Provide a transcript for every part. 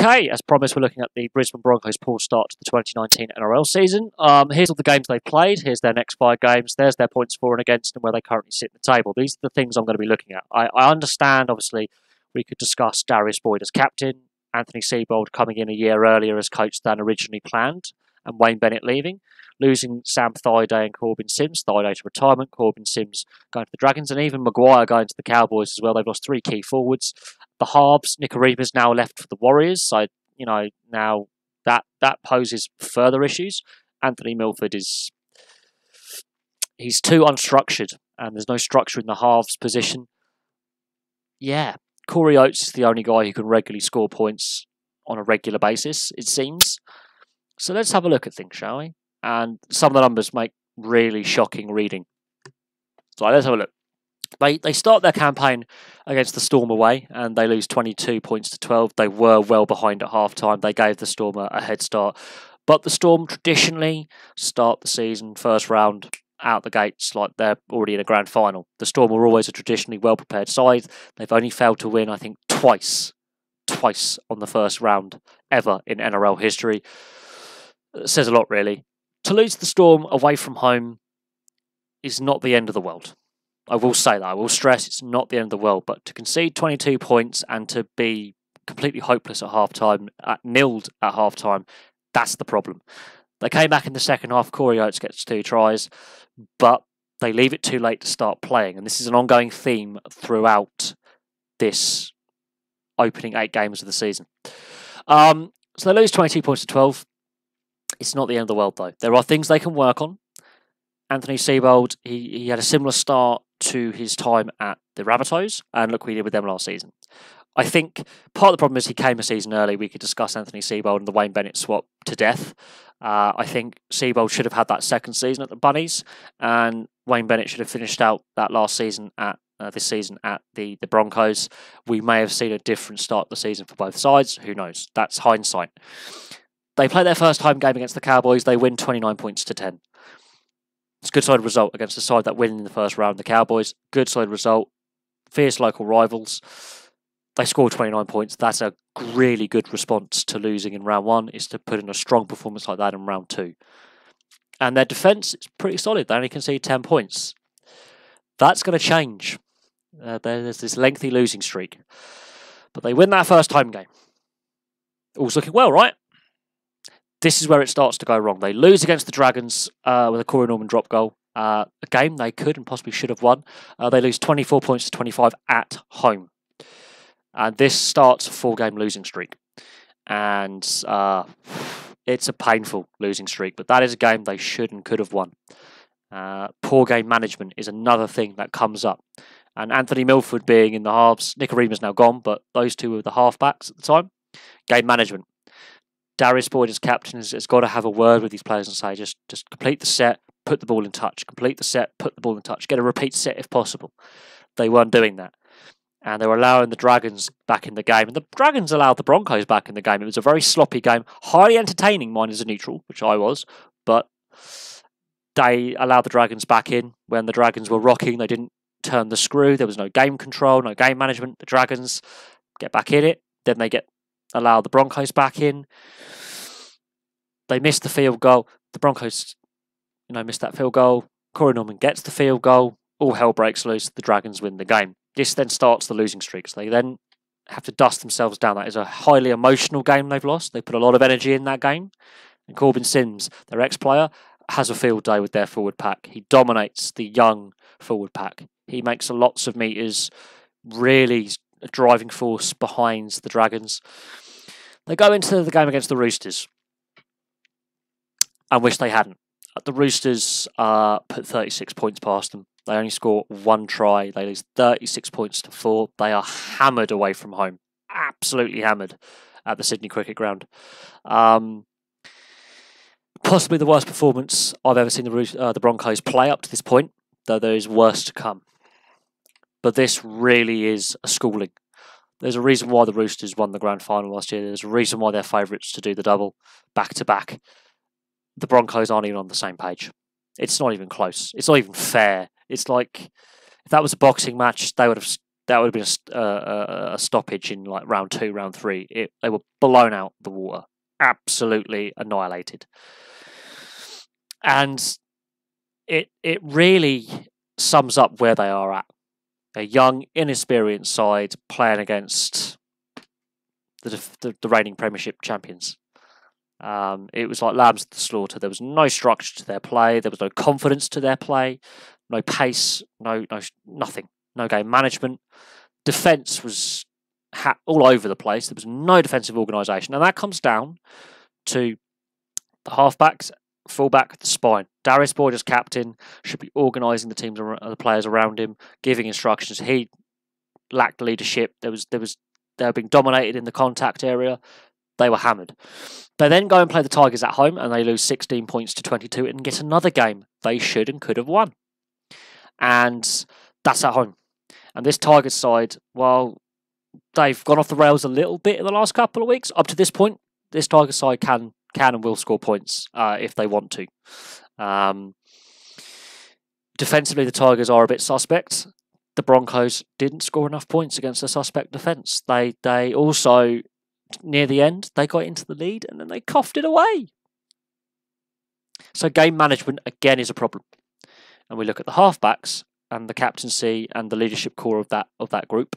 Okay, as promised, we're looking at the Brisbane Broncos poor start to the 2019 NRL season. Um, here's all the games they've played. Here's their next five games. There's their points for and against and where they currently sit in the table. These are the things I'm going to be looking at. I, I understand, obviously, we could discuss Darius Boyd as captain, Anthony Seibold coming in a year earlier as coach than originally planned, and Wayne Bennett leaving. Losing Sam Thaiday and Korbin Sims, Thaiday to retirement, Korbin Sims going to the Dragons, and even McGuire going to the Cowboys as well. They've lost three key forwards. The halves, Nikorima's now left for the Warriors, so you know now that that poses further issues. Anthony Milford is he's too unstructured, and there's no structure in the halves position. Yeah, Corey Oates is the only guy who can regularly score points on a regular basis, it seems. So let's have a look at things, shall we? And some of the numbers make really shocking reading. So let's have a look. They they start their campaign against the Storm away and they lose 22 points to 12. They were well behind at half time. They gave the Storm a, a head start. But the Storm traditionally start the season first round out the gates like they're already in a grand final. The Storm are always a traditionally well prepared side. They've only failed to win, I think, twice, twice on the first round ever in NRL history. Says a lot, really. To lose the Storm away from home is not the end of the world. I will say that. I will stress it's not the end of the world. But to concede 22 points and to be completely hopeless at half time, at nilled at half time, that's the problem. They came back in the second half. Corey Oates gets two tries, but they leave it too late to start playing. And this is an ongoing theme throughout this opening eight games of the season. Um, so they lose 22 points to 12. It's not the end of the world, though. There are things they can work on. Anthony Seibold, he, he had a similar start to his time at the Rabbitohs, and look what he did with them last season. I think part of the problem is he came a season early. We could discuss Anthony Seibold and the Wayne Bennett swap to death. Uh, I think Seibold should have had that second season at the Bunnies, and Wayne Bennett should have finished out that last season at uh, this season at the, the Broncos. We may have seen a different start the season for both sides. Who knows? That's hindsight. They play their first home game against the Cowboys. They win 29 points to 10. It's a good side result against the side that win in the first round, the Cowboys. Good side result. Fierce local rivals. They scored 29 points. That's a really good response to losing in round one, is to put in a strong performance like that in round two. And their defence is pretty solid. They only concede 10 points. That's going to change. Uh, there's this lengthy losing streak. But they win that first home game. All's looking well, right? This is where it starts to go wrong. They lose against the Dragons uh, with a Corey Norman drop goal. Uh, a game they could and possibly should have won. Uh, they lose 24 points to 25 at home. And this starts a four game losing streak. And uh, it's a painful losing streak, but that is a game they should and could have won. Uh, poor game management is another thing that comes up. And Anthony Milford being in the halves, Nikorima's now gone, but those two were the halfbacks at the time. Game management Darius Boyd as captain has, has, got to have a word with these players and say, just just complete the set, put the ball in touch, complete the set, put the ball in touch, get a repeat set if possible. They weren't doing that. And they were allowing the Dragons back in the game. And the Dragons allowed the Broncos back in the game. It was a very sloppy game, highly entertaining, mine as a neutral, which I was, but they allowed the Dragons back in when the Dragons were rocking. They didn't turn the screw. There was no game control, no game management. The Dragons get back in it. Then they get allow the Broncos back in. They missed the field goal. The Broncos, you know, missed that field goal. Corey Norman gets the field goal. All hell breaks loose. The Dragons win the game. This then starts the losing streaks. They then have to dust themselves down. That is a highly emotional game they've lost. They put a lot of energy in that game. And Korbin Sims, their ex player, has a field day with their forward pack. He dominates the young forward pack. He makes lots of meters, really driving force behind the Dragons. They go into the game against the Roosters. I wish they hadn't. The Roosters uh, put 36 points past them. They only score one try. They lose 36 points to four. They are hammered away from home. Absolutely hammered at the Sydney Cricket Ground. Um, possibly the worst performance I've ever seen the, uh, the Broncos play up to this point, though there is worse to come but this really is a schooling. There's a reason why the Roosters won the grand final last year. There's a reason why they're favourites to do the double back to back. The Broncos aren't even on the same page. It's not even close. It's not even fair. It's like if that was a boxing match, they would have that would have been a, uh, a, stoppage in like round two, round three. It, they were blown out the water, absolutely annihilated, and it it really sums up where they are at. A young, inexperienced side playing against the the, the reigning Premiership champions. Um, it was like lambs to the slaughter. There was no structure to their play. There was no confidence to their play, no pace, no no nothing, no game management. Defense was ha- all over the place. There was no defensive organisation, and that comes down to the halfbacks, fullback, the spine. Darius Boyd as captain should be organising the teams, and the players around him, giving instructions. He lacked leadership. There was there was they were being dominated in the contact area. They were hammered. They then go and play the Tigers at home and they lose 16 points to 22 and get another game they should and could have won. And that's at home. And this Tigers side, well, they've gone off the rails a little bit in the last couple of weeks. Up to this point, this Tigers side can can and will score points uh, if they want to. Um, defensively, the Tigers are a bit suspect. The Broncos didn't score enough points against the suspect defence. They they also near the end, they got into the lead and then they coughed it away. So game management again is a problem. And we look at the halfbacks and the captaincy and the leadership core of that of that group.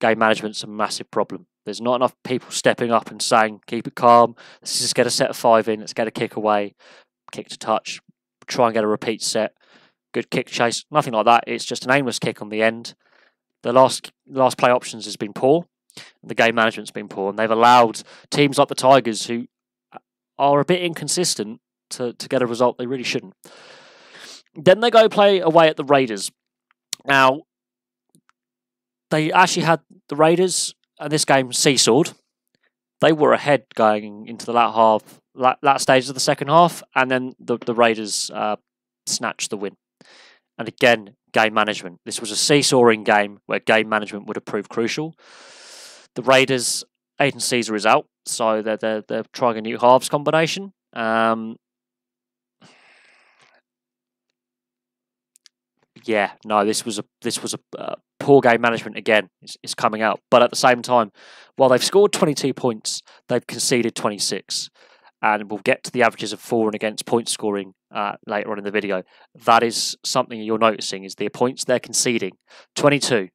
Game management's a massive problem. There's not enough people stepping up and saying, keep it calm, let's just get a set of five in, let's get a kick away, kick to touch, try and get a repeat set, good kick chase, nothing like that. It's just an aimless kick on the end. The last last play options has been poor the game management's been poor, and they've allowed teams like the Tigers, who are a bit inconsistent, to, to get a result they really shouldn't. Then they go play away at the Raiders. Now, they actually had the Raiders, and this game seesawed. They were ahead going into the last half, last stage of the second half, and then the, the Raiders uh, snatched the win. And again, game management. This was a seesawing game where game management would have proved crucial. The Raiders, Aidan Sezer is out, so they're, they're, they're trying a new halves combination. Um, yeah, no, this was a this was a uh, poor game management again. Is coming out, but at the same time, while they've scored 22 points, they've conceded 26, and we'll get to the averages of for and against point scoring uh, later on in the video. That is something you're noticing is the points they're conceding: 22,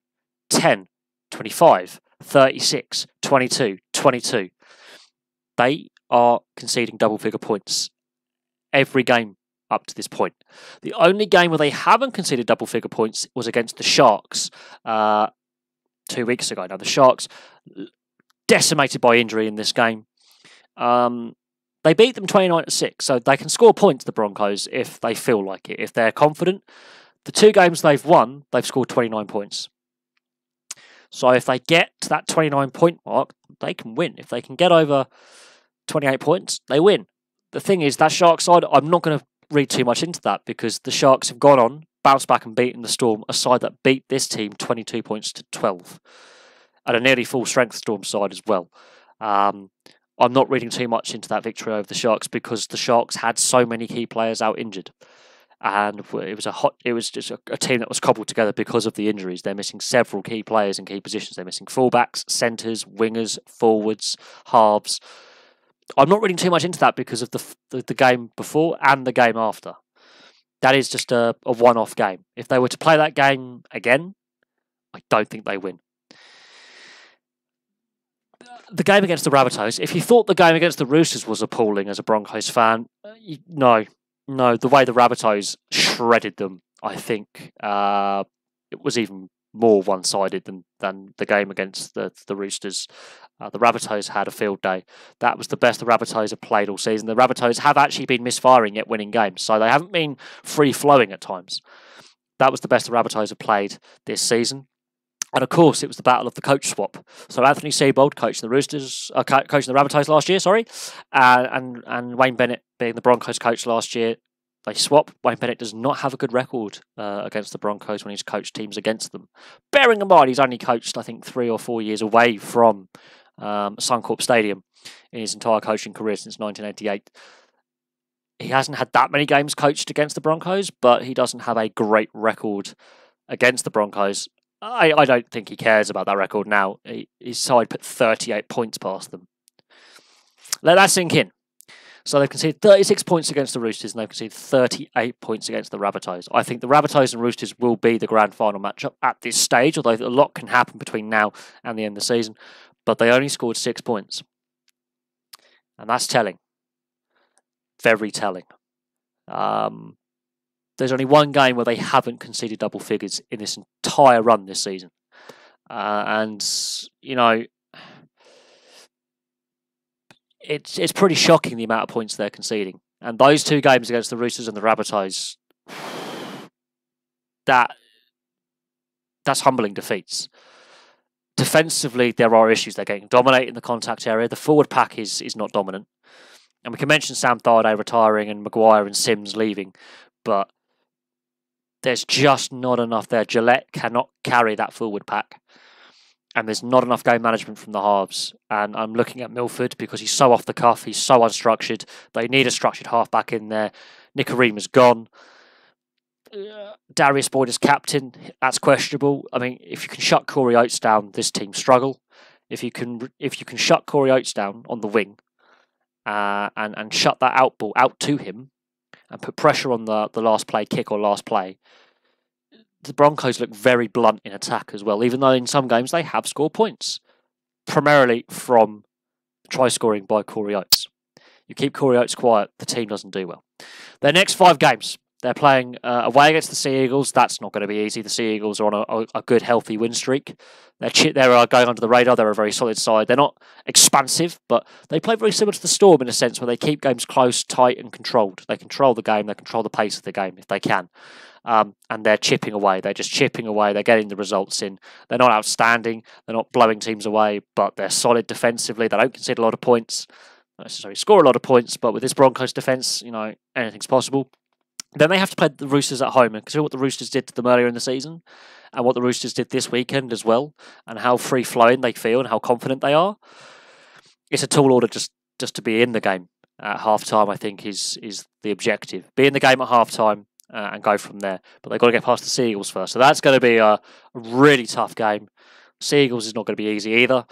10, 25, 36, 22, 22. They are conceding double figure points every game up to this point. The only game where they haven't conceded double figure points was against the Sharks uh, two weeks ago. Now, the Sharks decimated by injury in this game. Um, they beat them 29 to 6, so they can score points, the Broncos, if they feel like it, if they're confident. The two games they've won, they've scored 29 points. So if they get to that 29 point mark, they can win. If they can get over 28 points, they win. The thing is, that Sharks side, I'm not going to read too much into that because the Sharks have gone on, bounced back and beaten the Storm, a side that beat this team 22 points to 12. And a nearly full strength Storm side as well. Um, I'm not reading too much into that victory over the Sharks because the Sharks had so many key players out injured and it was a hot. It was just a, a, team that was cobbled together because of the injuries. They're missing several key players in key positions. They're missing fullbacks, centres, wingers, forwards, halves. I'm not reading too much into that because of the the, the game before and the game after. That is just a, a one-off game. If they were to play that game again, I don't think they win. The game against the Rabbitohs, if you thought the game against the Roosters was appalling as a Broncos fan, you, no, no, the way the Rabbitohs shredded them, I think uh, it was even more one-sided than, than the game against the the Roosters. Uh, the Rabbitohs had a field day. That was the best the Rabbitohs have played all season. The Rabbitohs have actually been misfiring yet winning games, so they haven't been free-flowing at times. That was the best the Rabbitohs have played this season. And of course, it was the battle of the coach swap. So Anthony Seibold coaching the Roosters, uh, coaching the Rabbitohs last year, sorry, uh, and and Wayne Bennett being the Broncos coach last year. They swap. Wayne Bennett does not have a good record uh, against the Broncos when he's coached teams against them. Bearing in mind, he's only coached, I think, three or four years away from um, Suncorp Stadium in his entire coaching career since 1988. He hasn't had that many games coached against the Broncos, but he doesn't have a great record against the Broncos I, I don't think he cares about that record now. He, his side put 38 points past them. Let that sink in. So they've conceded 36 points against the Roosters and they've conceded 38 points against the Rabbitohs. I think the Rabbitohs and Roosters will be the grand final matchup at this stage, although a lot can happen between now and the end of the season. But they only scored six points. And that's telling. Very telling. Um, there's only one game where they haven't conceded double figures in this entire run this season. Uh, and, you know, it's it's pretty shocking the amount of points they're conceding. And those two games against the Roosters and the Rabbitohs, that that's humbling defeats. Defensively, there are issues. They're getting dominated in the contact area. The forward pack is is not dominant. And we can mention Sam Thaiday retiring and McGuire and Sims leaving, but there's just not enough there. Gillett cannot carry that forward pack and there's not enough game management from the halves. And I'm looking at Milford because he's so off the cuff, he's so unstructured. They need a structured half back in there. Nikorima has gone. Darius Boyd is captain. That's questionable. I mean, if you can shut Corey Oates down, this team struggle. If you can, if you can shut Corey Oates down on the wing, uh, and and shut that out ball out to him, and put pressure on the the last play kick or last play, the Broncos look very blunt in attack as well, even though in some games they have scored points, primarily from try scoring by Corey Oates. You keep Corey Oates quiet, the team doesn't do well. Their next five games, they're playing uh, away against the Sea Eagles. That's not going to be easy. The Sea Eagles are on a, a good, healthy win streak. They're, they're uh, going under the radar. They're a very solid side. They're not expansive, but they play very similar to the Storm in a sense where they keep games close, tight, and controlled. They control the game. They control the pace of the game if they can um, and they're chipping away. They're just chipping away. They're getting the results in. They're not outstanding. They're not blowing teams away, but they're solid defensively. They don't concede a lot of points. Not necessarily score a lot of points, but with this Broncos defense, you know anything's possible. Then they have to play the Roosters at home, and consider what the Roosters did to them earlier in the season, and what the Roosters did this weekend as well, and how free flowing they feel and how confident they are. It's a tall order just just to be in the game at half time. I think is is the objective. Be in the game at half time uh, and go from there. But they've got to get past the Sea Eagles first. So that's going to be a, really tough game. Sea Eagles is not going to be easy either.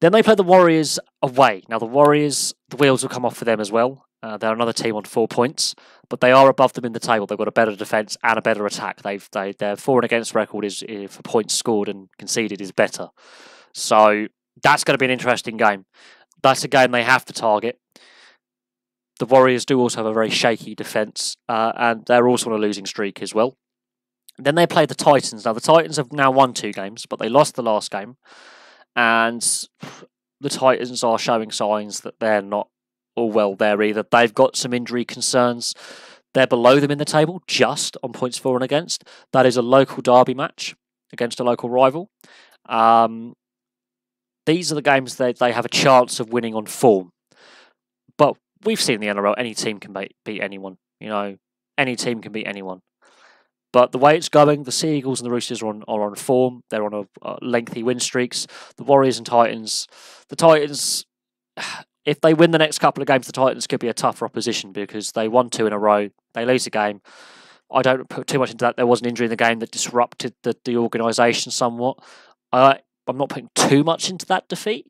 Then they play the Warriors away. Now, the Warriors, the wheels will come off for them as well. Uh, they're another team on four points, but they are above them in the table. They've got a better defence and a better attack. They've they, their for and against record is, is for points scored and conceded is better. So that's going to be an interesting game. That's a game they have to target the Warriors do also have a very shaky defence, uh, and they're also on a losing streak as well. Then they play the Titans. Now, the Titans have now won two games, but they lost the last game. And the Titans are showing signs that they're not all well there either. They've got some injury concerns. They're below them in the table, just on points for and against. That is a local derby match against a local rival. Um, these are the games that they have a chance of winning on form. But we've seen the NRL. Any team can beat anyone. You know, any team can beat anyone. But the way it's going, the Sea Eagles and the Roosters are on are on form. They're on a, a lengthy win streaks. The Warriors and Titans, the Titans, if they win the next couple of games, the Titans could be a tougher opposition because they won two in a row. They lose a game. I don't put too much into that. There was an injury in the game that disrupted the, the organisation somewhat. I, I'm not putting too much into that defeat.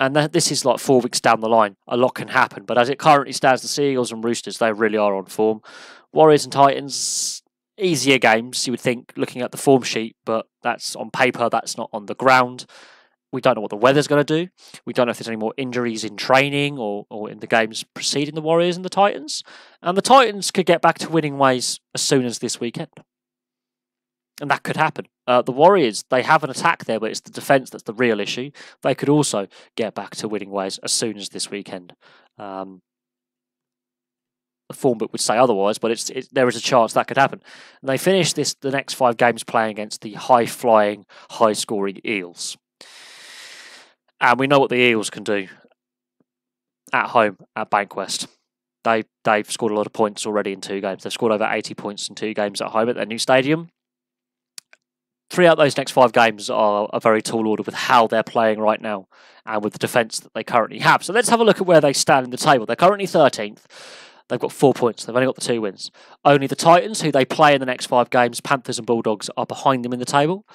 And this is like four weeks down the line. A lot can happen. But as it currently stands, the Sea Eagles and Roosters, they really are on form. Warriors and Titans, easier games, you would think, looking at the form sheet, but that's on paper, that's not on the ground. We don't know what the weather's going to do. We don't know if there's any more injuries in training or, or in the games preceding the Warriors and the Titans. And the Titans could get back to winning ways as soon as this weekend and that could happen. Uh, the Warriors, they have an attack there, but it's the defence that's the real issue. They could also get back to winning ways as soon as this weekend. Um, the form book would say otherwise, but it's it, there is a chance that could happen. And they finish this the next five games playing against the high flying, high scoring Eels. And we know what the Eels can do at home at Bankwest. They they've scored a lot of points already in two games. They've scored over eighty points in two games at home at their new stadium three out those next five games are a very tall order with how they're playing right now and with the defence that they currently have. So let's have a look at where they stand in the table. They're currently 13th. They've got four points. They've only got the two wins. Only the Titans, who they play in the next five games, Panthers and Bulldogs, are behind them in the table.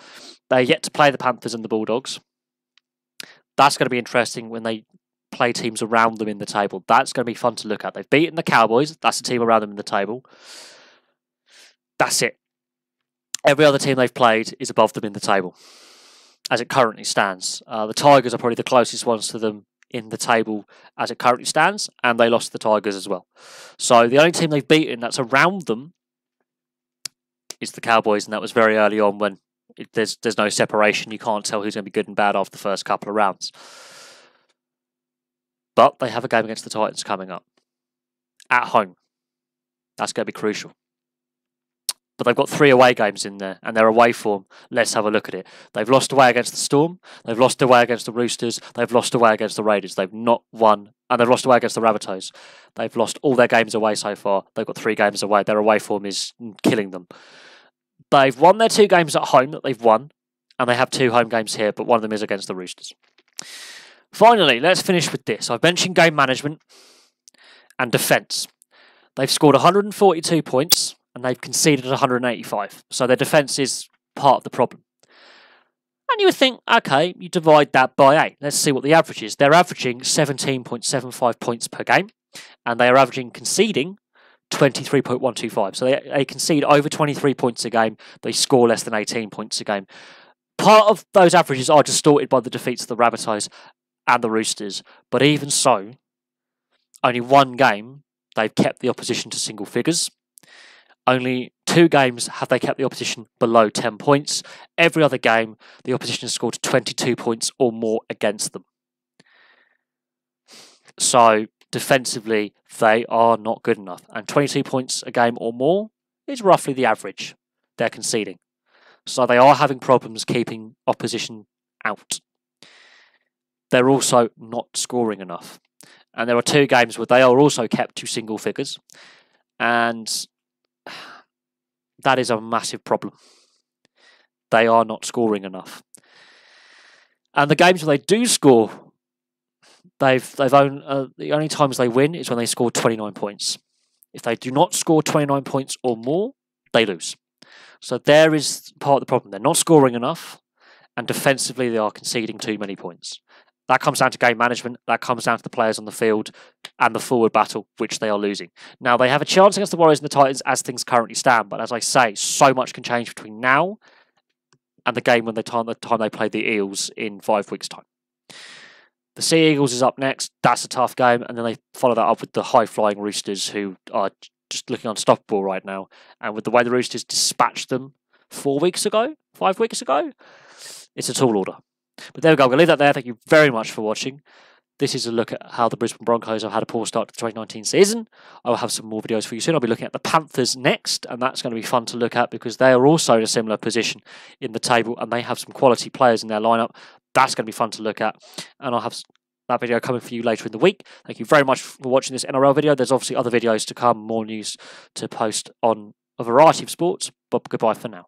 They're yet to play the Panthers and the Bulldogs. That's going to be interesting when they play teams around them in the table. That's going to be fun to look at. They've beaten the Cowboys. That's the team around them in the table. That's it. Every other team they've played is above them in the table, as it currently stands. Uh, the Tigers are probably the closest ones to them in the table as it currently stands, and they lost the Tigers as well. So the only team they've beaten that's around them is the Cowboys, and that was very early on when it, there's there's no separation. You can't tell who's going to be good and bad after the first couple of rounds. But they have a game against the Titans coming up at home. That's going to be crucial. But they've got three away games in there, and their away form. Let's have a look at it. They've lost away against the Storm. They've lost away against the Roosters. They've lost away against the Raiders. They've not won, and they've lost away against the Rabbitohs. They've lost all their games away so far. They've got three games away. Their away form is killing them. They've won their two games at home that they've won, and they have two home games here, but one of them is against the Roosters. Finally, let's finish with this. I've mentioned game management and defence. They've scored 142 points and they've conceded 185. So their defence is part of the problem. And you would think, okay, you divide that by eight. Let's see what the average is. They're averaging 17.75 points per game, and they are averaging conceding 23.125. So they, they concede over 23 points a game. They score less than 18 points a game. Part of those averages are distorted by the defeats of the Rabbitohs and the Roosters. But even so, only one game they've kept the opposition to single figures. Only two games have they kept the opposition below 10 points. Every other game, the opposition scored 22 points or more against them. So, defensively, they are not good enough. And 22 points a game or more is roughly the average they're conceding. So, they are having problems keeping opposition out they're also not scoring enough. And there are two games where they are also kept to single figures. And that is a massive problem. They are not scoring enough. And the games where they do score, they've they've owned, uh, the only times they win is when they score 29 points. If they do not score 29 points or more, they lose. So there is part of the problem. They're not scoring enough, and defensively they are conceding too many points. That comes down to game management. That comes down to the players on the field and the forward battle, which they are losing. Now, they have a chance against the Warriors and the Titans as things currently stand, but as I say, so much can change between now and the game when they time the time they play the Eels in five weeks' time. The Sea Eagles is up next. That's a tough game, and then they follow that up with the high flying Roosters, who are just looking unstoppable right now. And with the way the Roosters dispatched them four weeks ago, five weeks ago, it's a tall order. But there we go. To leave that there. Thank you very much for watching. This is a look at how the Brisbane Broncos have had a poor start to the 2019 season. I will have some more videos for you soon. I'll be looking at the Panthers next, and that's going to be fun to look at because they are also in a similar position in the table and they have some quality players in their lineup. That's going to be fun to look at, and I'll have that video coming for you later in the week. Thank you very much for watching this NRL video. There's obviously other videos to come, more news to post on a variety of sports, but goodbye for now.